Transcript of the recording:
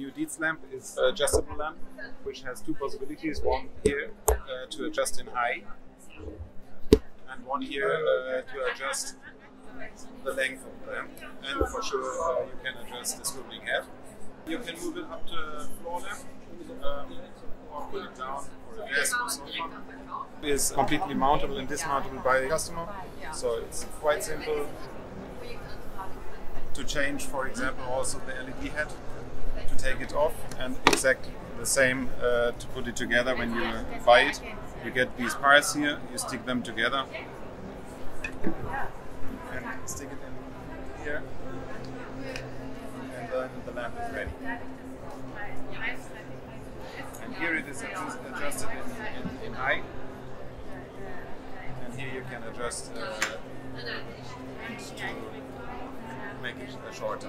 new Diez lamp is adjustable lamp, which has two possibilities. One here uh, to adjust in high, and one here uh, to adjust the length of the lamp. And for sure, uh, you can adjust the swiveling head. You can move it up to floor lamp, um, or put it down for a desk or sofa. It's completely mountable and dismountable by the customer, so it's quite simple to change, for example, also the LED head take it off, and exactly the same uh, to put it together when you buy it. You get these parts here, you stick them together, and stick it in here, and then the lamp is ready. And here it is adjust- adjusted in, in, in high, and here you can adjust uh, to make it shorter.